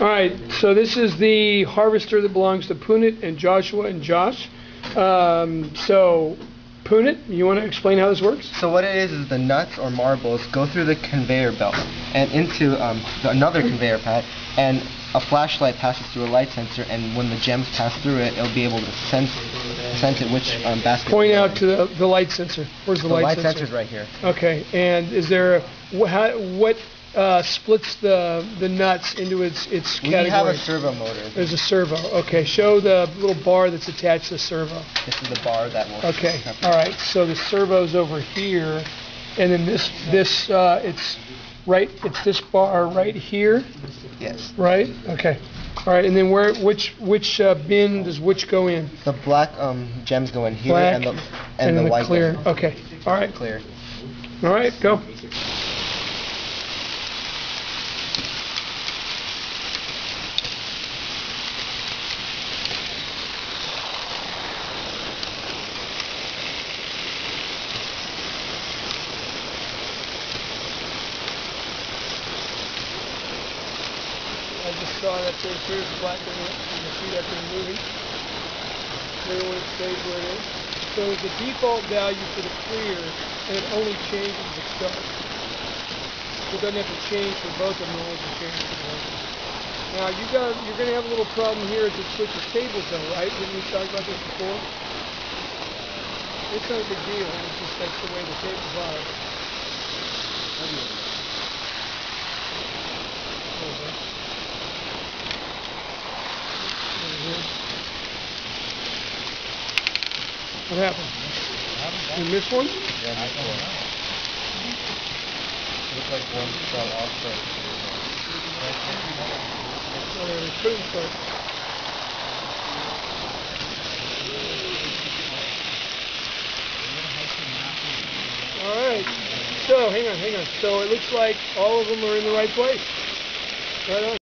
All right, so this is the harvester that belongs to Punit and Joshua and Josh. Um, So, Punit, you want to explain how this works? So what it is is the nuts or marbles go through the conveyor belt and into um, the, another conveyor pad, and a flashlight passes through a light sensor, and when the gems pass through it, it'll be able to sense sense it which um, basket. Point out to the, the light sensor. Where's the light sensor? the light light sensor? sensor's right here. Okay, and is there, a- wh- how- what uh, splits the, the nuts into its, its We have a servo motor. There's a servo. Okay, show the little bar that's attached to the servo. This is the bar that will. Okay, all right, so the servo's over here, and then this, this, uh, it's right, it's this bar right here, Yes. right? Okay, all right, and then where, which, which uh, bin does which go in? The black um, gems go in here, and the and and, the white clear, go okay, all right, clear. all right, go. Just saw that there's, here's the black one, you can see that thing moving. Clear when it stays where it is. So a default value for the clear, and it only changes the start. It doesn't have to change for both of them, only change for one. Now, you got, you're gonna have a little problem here as it switches tables though, right? Didn't we talk about this before? It's not a big deal, it's just that's the way the tables are. Okay. What happened? You missed one? yeah Looks like one fell off Oh, yeah, they couldn't start. All right. So, hang on, hang on. So it looks like all of them are in the right place. Right on.